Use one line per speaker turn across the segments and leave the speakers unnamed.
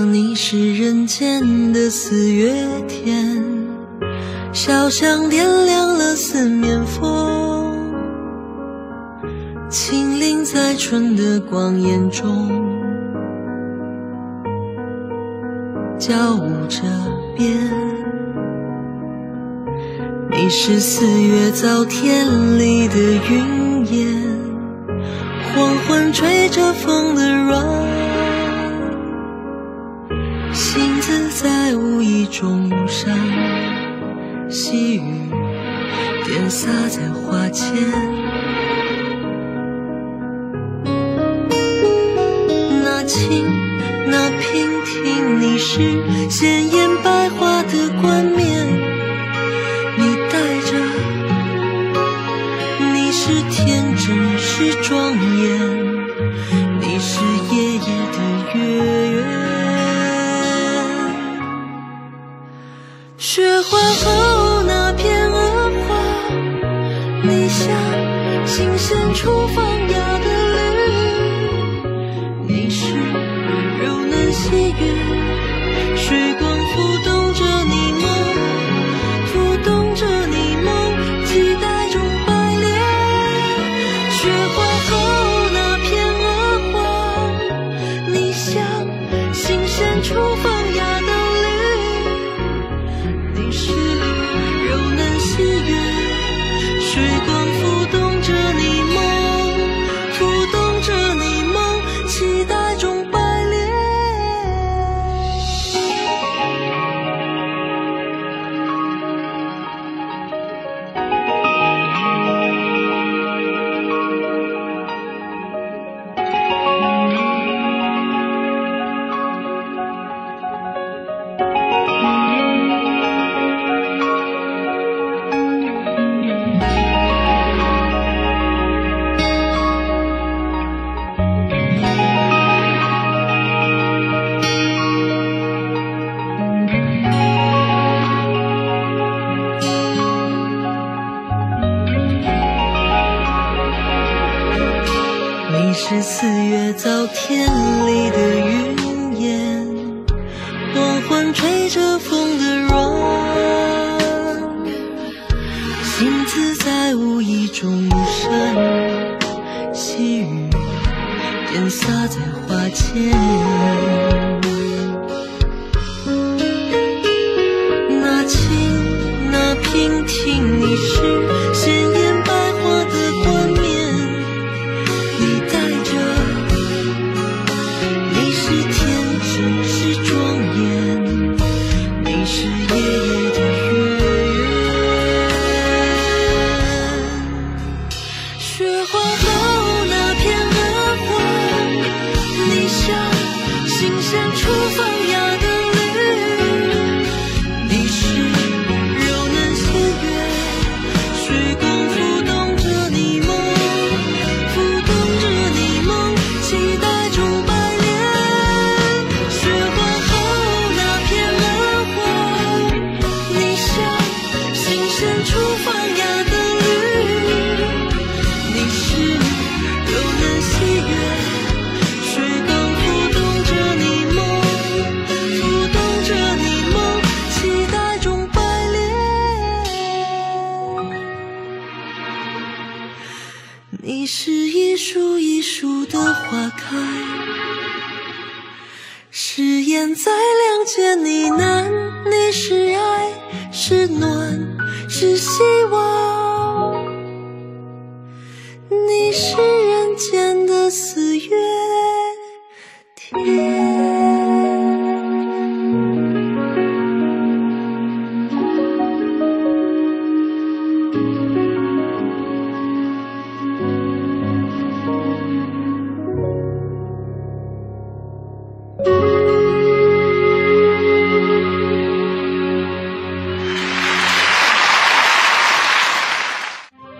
你是人间的四月天，小巷点亮了四面风，轻灵在春的光艳中，交舞着变。你是四月早天里的云烟，黄昏吹着风的软。星子在无意中闪，细雨点洒在花间。雪花后那片鹅花，你像新鲜出放芽的绿，你是柔嫩喜悦，水光浮动着你梦，浮动着你梦，期待中白莲。雪花后那片鹅花，你像新鲜出放水你是四月早天里的云烟，黄昏吹着风的软，星子在无意中闪，细雨点洒在花前。你是一树一树的花开，誓言在两间呢喃。你是爱，是暖，是希望。你是人间的四月天。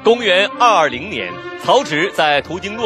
公元二二零年，曹植在途经洛。